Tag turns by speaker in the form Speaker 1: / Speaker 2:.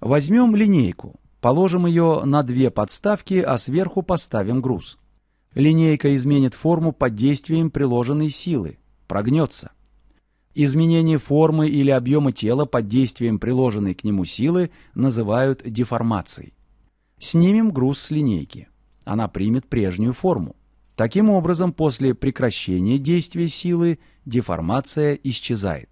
Speaker 1: Возьмем линейку, положим ее на две подставки, а сверху поставим груз. Линейка изменит форму под действием приложенной силы, прогнется. Изменение формы или объема тела под действием приложенной к нему силы называют деформацией. Снимем груз с линейки. Она примет прежнюю форму. Таким образом, после прекращения действия силы деформация исчезает.